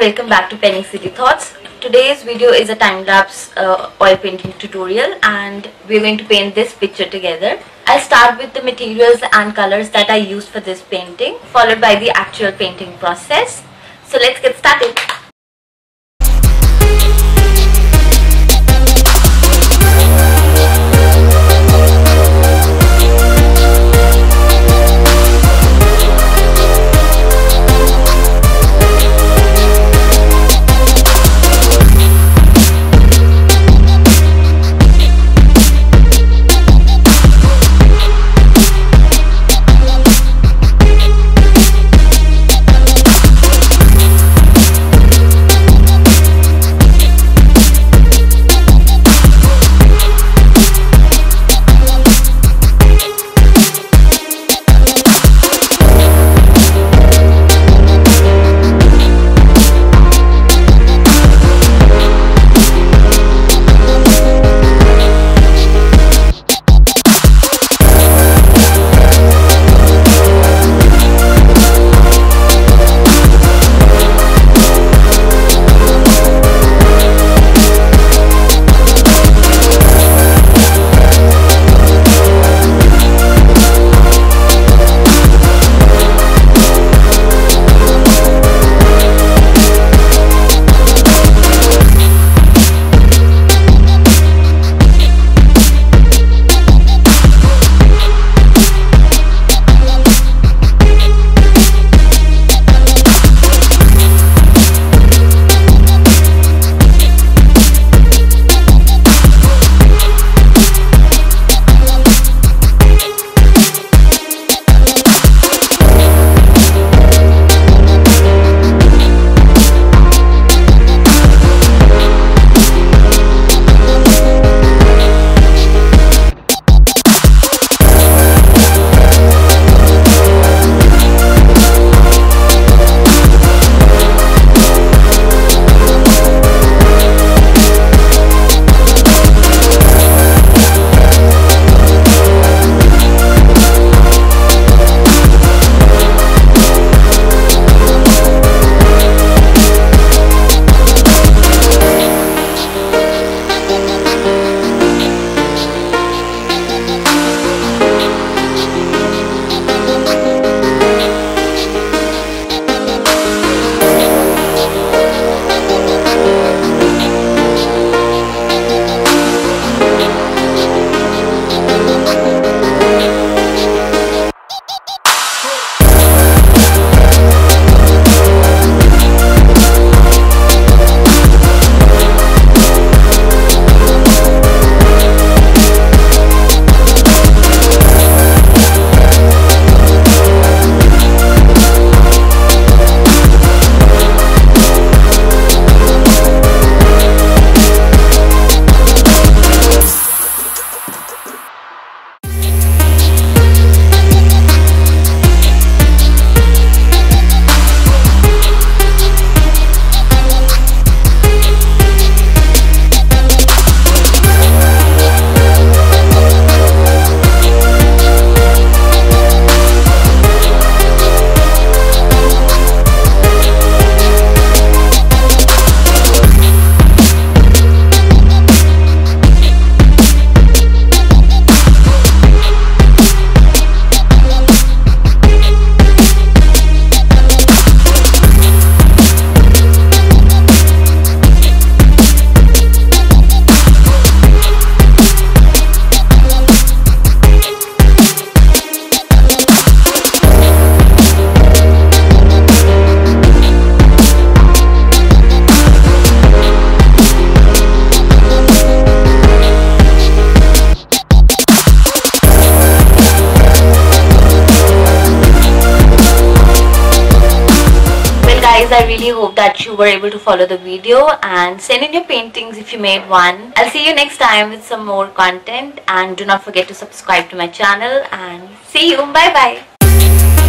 welcome back to Penning Silly Thoughts. Today's video is a time-lapse uh, oil painting tutorial and we're going to paint this picture together. I'll start with the materials and colors that I used for this painting followed by the actual painting process. So let's get started. Guys i really hope that you were able to follow the video and send in your paintings if you made one. I'll see you next time with some more content and do not forget to subscribe to my channel and see you. Bye bye